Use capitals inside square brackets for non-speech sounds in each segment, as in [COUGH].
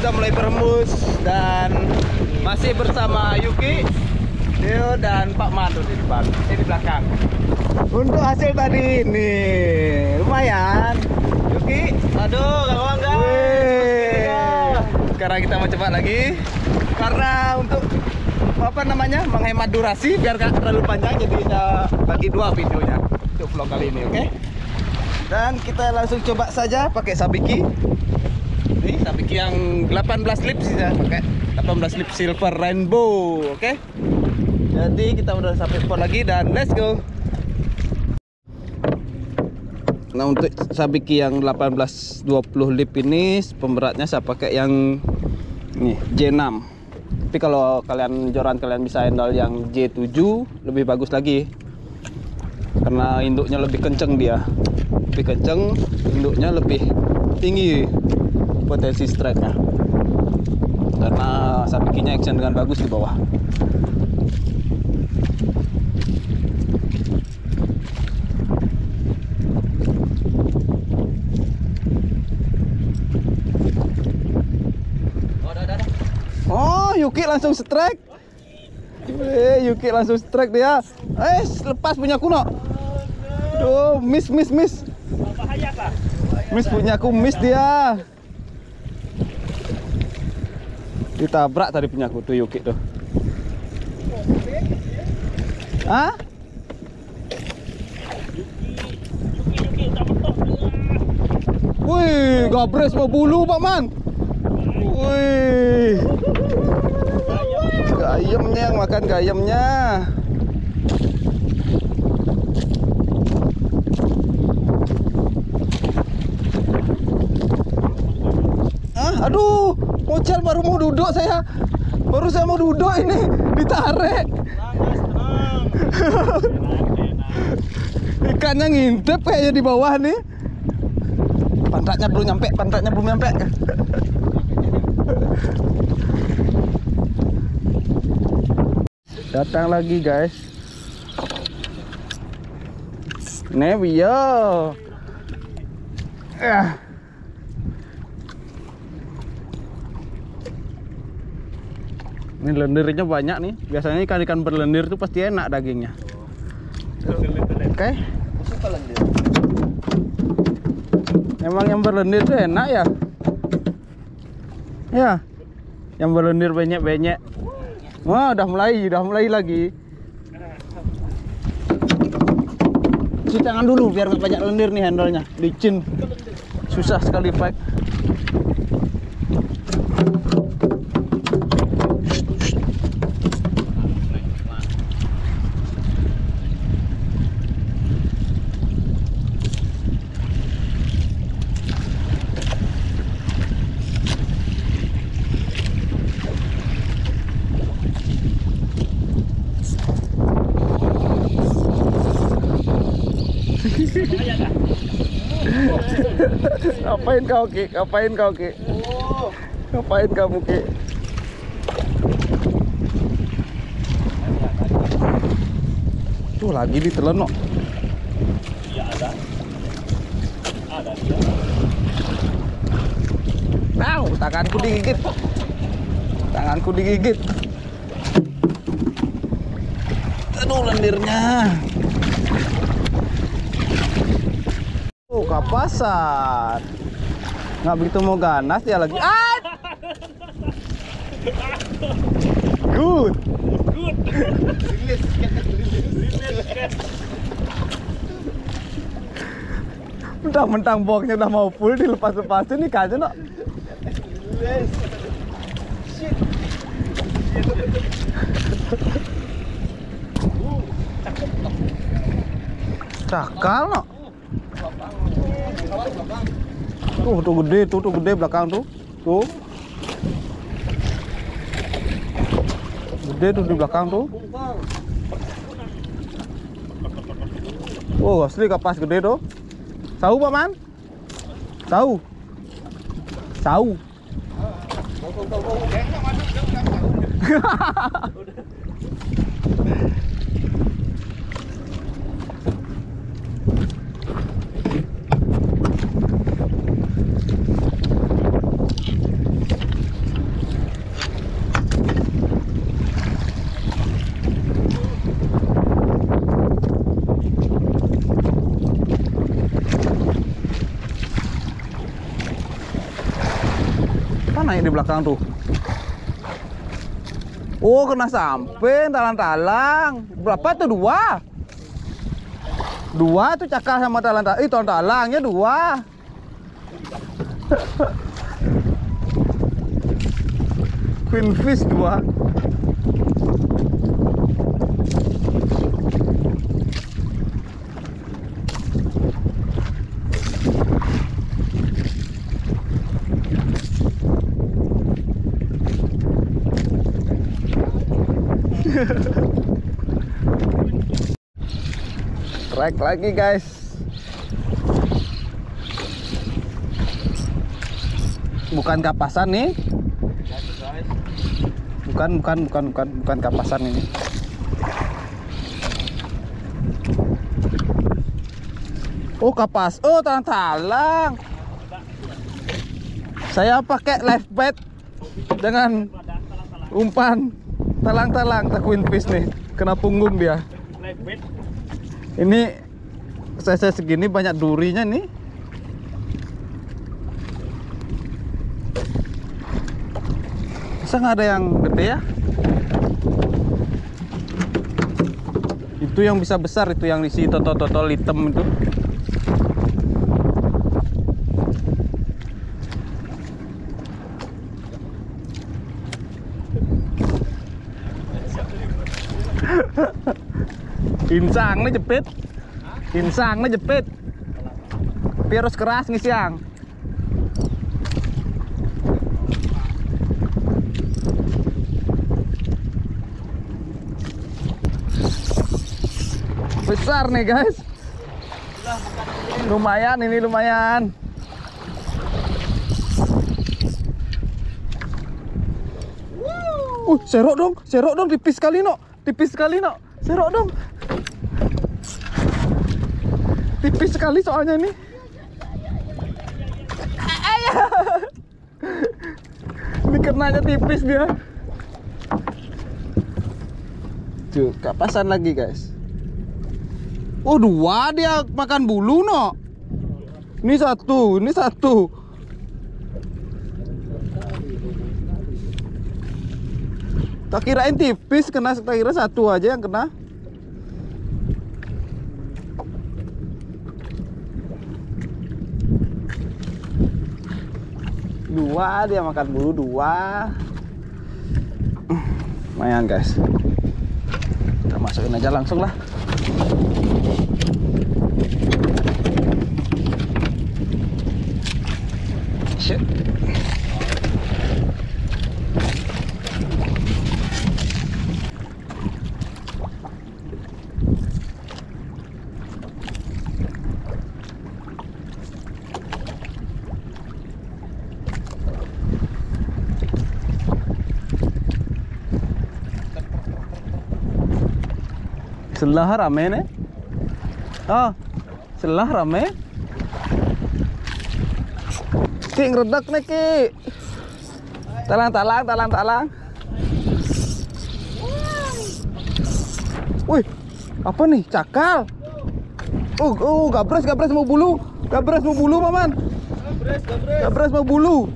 sudah mulai berembus dan masih bersama Yuki, Deo dan Pak Madu di depan, ini di belakang. Untuk hasil tadi ini lumayan. Yuki, aduh kawan guys. Sekarang kita mau coba lagi karena untuk apa namanya menghemat durasi biar gak terlalu panjang jadi kita bagi dua videonya untuk vlog kali ini oke dan kita langsung coba saja pakai sabiki ini sabiki yang 18 lip sih saya pakai 18 lip silver rainbow oke? Jadi kita udah sampai spot lagi dan let's go. Nah untuk sabiki yang 18 20 lip ini pemberatnya saya pakai yang nih J6 tapi kalau kalian joran kalian bisa handle yang J7 lebih bagus lagi. Karena induknya lebih kenceng dia. Lebih kenceng induknya lebih tinggi potensi strike nya karena sabikinya action dengan bagus di bawah Oh, Yuki langsung strike. Eh, Yuki langsung strike dia. Eh, lepas punya kuno. Duh, miss miss miss. Miss punya aku miss dia. Ditabrak tadi punya aku tuh Yuki tuh. Hah? Wih, gabres mau bulu Pak Man. Wih. Gayamnya yang makan gayamnya. Ah, aduh, Mocal baru mau duduk saya. Baru saya mau duduk ini ditarik. Ikannya ngintip kayaknya di bawah nih. Pantatnya belum nyampe, pantatnya belum nyampe. Datang lagi guys. Nevio. Ah. Ini lendirnya banyak nih. Biasanya ikan-ikan berlendir tuh pasti enak dagingnya. Oke. Emang yang berlendir tuh enak ya? Ya. Yang berlendir banyak-banyak. Wah, udah mulai, udah mulai lagi. Cuci tangan dulu biar banyak lendir nih handlenya. Licin. Susah sekali pack. Ngapain kau Ki? Ngapain kau Ki? Ngapain kamu Ki? Tuh lagi ditelan no. Iya ada. Ada dia. Au, tanganku digigit. Tanganku digigit. Aduh lendirnya. Oh, kapasan. Nggak begitu mau ganas dia lagi. Ah! Good. Good. Mentang-mentang boxnya udah mau full dilepas-lepasin nih kayaknya no. Cakal no. Tuh, tuh gede, tuh, tuh gede belakang tuh. Tuh. Gede tuh di belakang tuh. Oh, asli kapas gede tuh. Tahu Pak Man? Tahu. Tahu. [LAUGHS] Kan naik di belakang tuh. Oh, kena samping, talang-talang. Berapa tuh? Dua. Dua tuh cakar sama talang-talang. Ih, talang-talangnya dua. Queen fish dua. Strike lagi guys. Bukan kapasan nih. Bukan, bukan, bukan, bukan, bukan kapasan ini. Oh kapas, oh talang-talang. Saya pakai live bait dengan umpan talang-talang tak queen fish nih. Kena punggung dia. Ini saya, saya segini banyak durinya nih. Masa nggak ada yang gede ya? Itu yang bisa besar itu yang isi totol-totol hitam itu. Insang nih jepit. Insang nih jepit. Harus keras nih siang. Besar nih guys. Lumayan ini lumayan. Uh, serok dong, serok dong tipis sekali no, tipis sekali no, serok dong. Tipis sekali soalnya ini. Ini kenanya tipis dia. Tuh, kapasan lagi guys. Oh dua dia makan bulu no. Ini satu, ini satu. Tak kirain tipis, kena tak kira satu aja yang kena. Dua dia makan bulu dua. Lumayan guys. Kita masukin aja langsung lah. Shit. Sebelah nih. Oh, sebelah rame. Ki ngeredak nih Ki. Talang talang talang talang. Wih, apa nih? Cakal. Oh, oh, gabres gabres mau bulu. Gabres mau bulu, Paman. Gabres, gabres. Gabres mau bulu.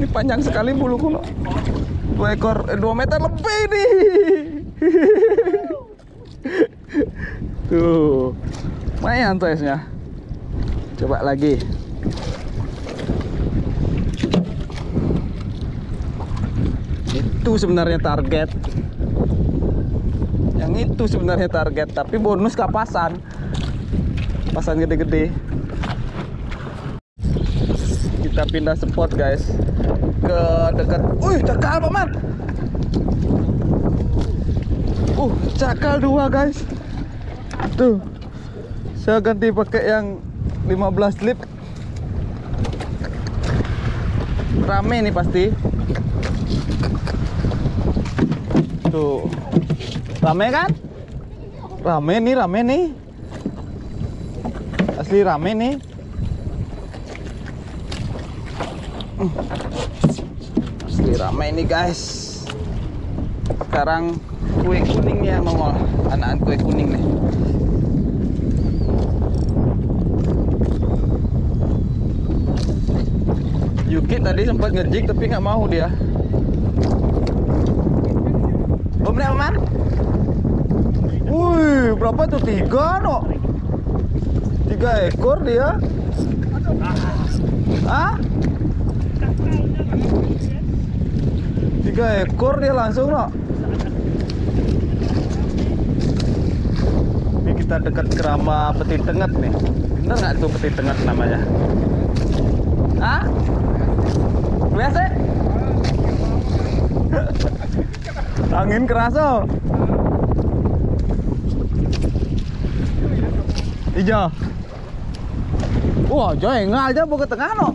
Ini panjang sekali bulu kuno. Dua ekor, eh, dua meter lebih nih. Tuh, lumayan size-nya. Coba lagi. Itu sebenarnya target. Yang itu sebenarnya target, tapi bonus kapasan. Kapasan gede-gede kita pindah spot guys ke dekat Wih cakal paman Uh cakal dua guys. Tuh. Saya ganti pakai yang 15 lip. Rame nih pasti. Tuh. Rame kan? Rame nih rame nih. Asli rame nih. Asli ramai ini guys. Sekarang kue kuningnya nongol Anak kue kuning nih Yuki tadi sempat ngejik tapi nggak mau dia. Om nih aman? Wih, berapa tuh tiga no? Tiga ekor dia. Ah? Tiga ekor dia langsung no. Ini kita dekat kerama peti tengat nih. Bener nggak tuh peti tengat namanya? Hah? Biasa? [LAUGHS] Angin keras oh. Ijo. Wah, jengal aja buka tengah no.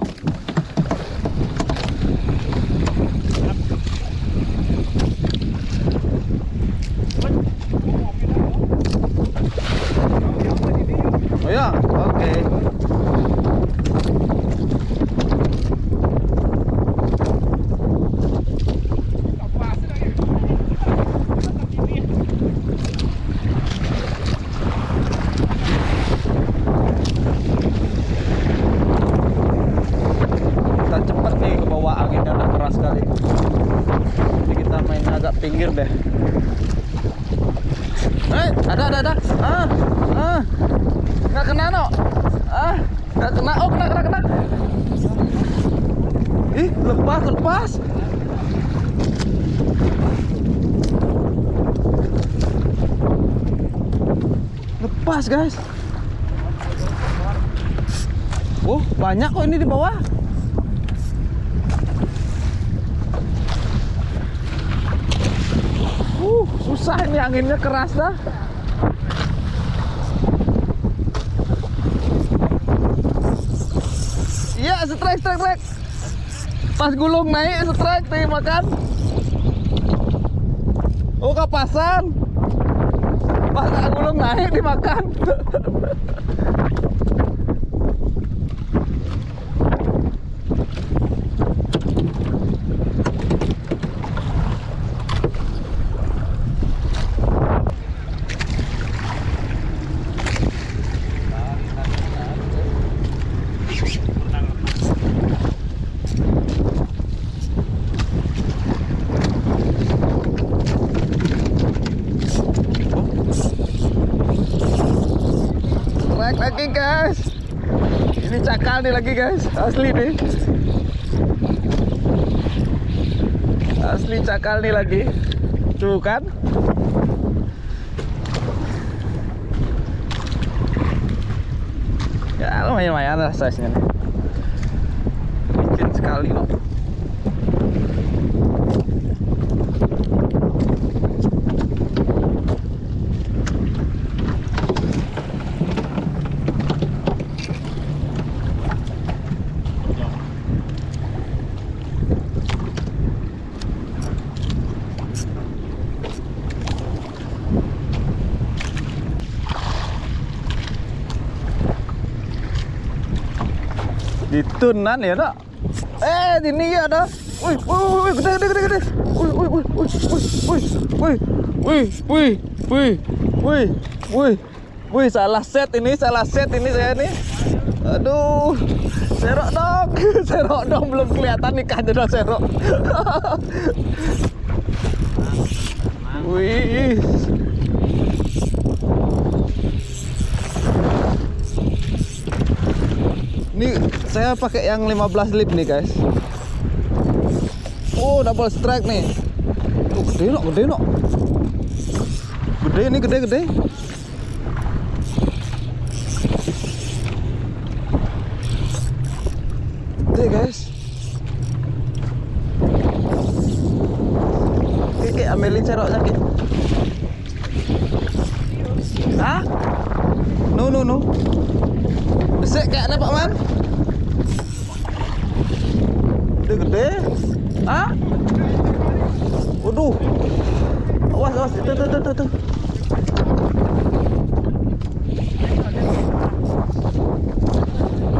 Oh ya, oke. Kita cepet nih ke bawah anginnya udah keras sekali. Jadi kita main agak pinggir deh. Eh, ada ada ada. Ah, ah. Nggak kena no. Ah, nggak kena. Oh, kena kena kena. Ih, lepas lepas. Lepas guys. Oh, banyak kok ini di bawah. Uh, susah ini anginnya keras dah. Iya, strike, strike, strike. Pas gulung naik, strike, nih makan. Oh, kapasan. Pas gulung naik, dimakan. [LAUGHS] Strike lagi guys. Cakal nih lagi guys, asli nih. Asli cakal nih lagi. Tuh kan. Ya lumayan-lumayan lah size-nya nih. Licin sekali loh. Ditunan ya nak. Eh, ini ya ada. Wih, wih, wih, gede, gede, gede, gede. Wih, wih, wih, wih, wih, wih, wih, wih, salah set ini, salah set ini saya nih. Aduh, serok dong, serok dong, belum kelihatan ikannya udah serok. Wih, Ini saya pakai yang 15 lip nih guys. Oh double strike nih. Oh gede no, gede no. Gede ini gede gede. Gede guys. Oke, oke ambilin cerok sakit. Hah? No no no. Besek kayaknya Pak Man. Gede-gede. Hah? Waduh. Awas, awas. Itu, itu, itu, itu.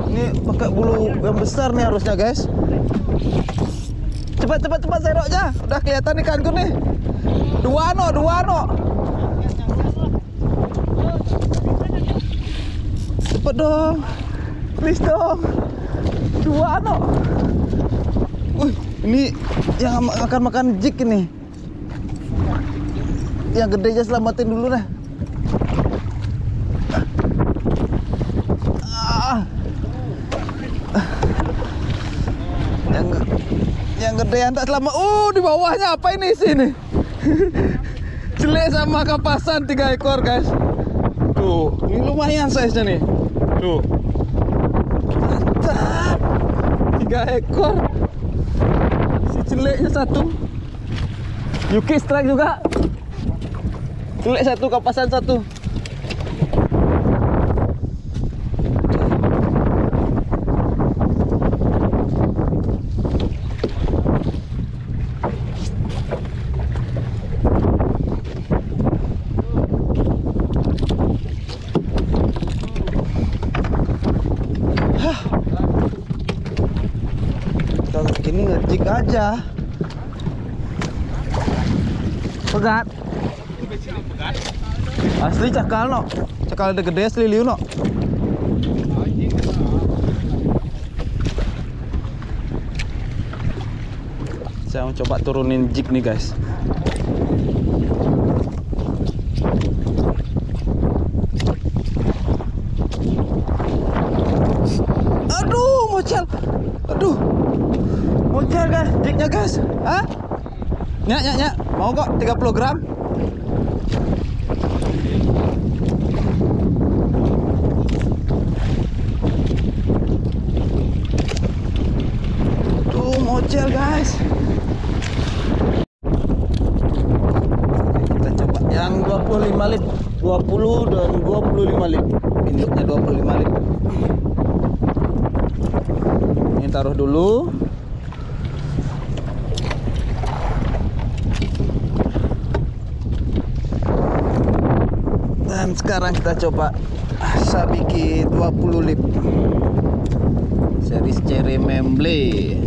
Ini pakai bulu yang besar nih harusnya, guys. Cepat, cepat, cepat seroknya. Udah kelihatan ikanku nih. Dua no, dua no. Cepet dong. Please dong. Dua no. Ini yang akan makan jig ini. Yang gede aja selamatin dulu dah. Ah. Yang yang gedean tak selamat. Oh, di bawahnya apa ini sini? [LAUGHS] Jelek sama kapasan tiga ekor, guys. Tuh, ini lumayan size-nya nih. Tuh. Mantap. Tiga ekor. Si jeleknya satu. Yuki strike juga. Jelek satu, kapasan satu. Kalau gini ngejik aja. Pegat. Asli cakal no. Cakal ada gede asli liu no. Saya mau coba turunin jig nih guys. Aduh, mocel. Aduh. Mocel guys, jignya guys. Hah? Nyak, nyak, nyak. Mau kok 30 gram? Tuh, mocel guys. Kita coba yang 25 lip. 20 dan 25 lip. Induknya 25 lip. Ini taruh dulu. Dan sekarang kita coba Sabiki 20 lip. Series Cherry Memble.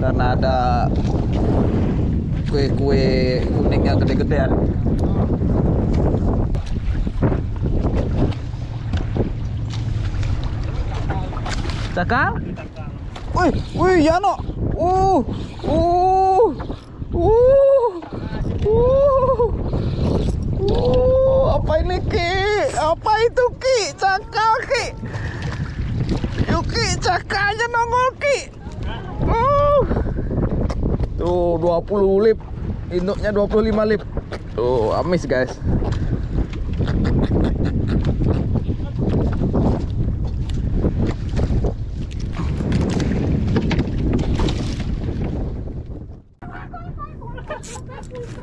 Karena ada kue-kue kuning yang gede-gedean. Cakal? Wih, wih, ya no. Uh, uh, uh, uh, uh, apa ini Ki? Apa itu Ki? Cakal Ki? Yuki, cakalnya nongol Ki. Uh. Tuh, 20 lip. Induknya 25 lip. Tuh, amis guys.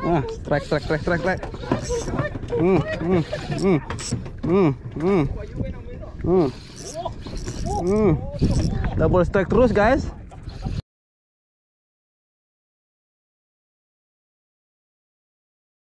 Ah, strike, strike, strike, strike, strike. Hmm, hmm, hmm. Double strike terus guys.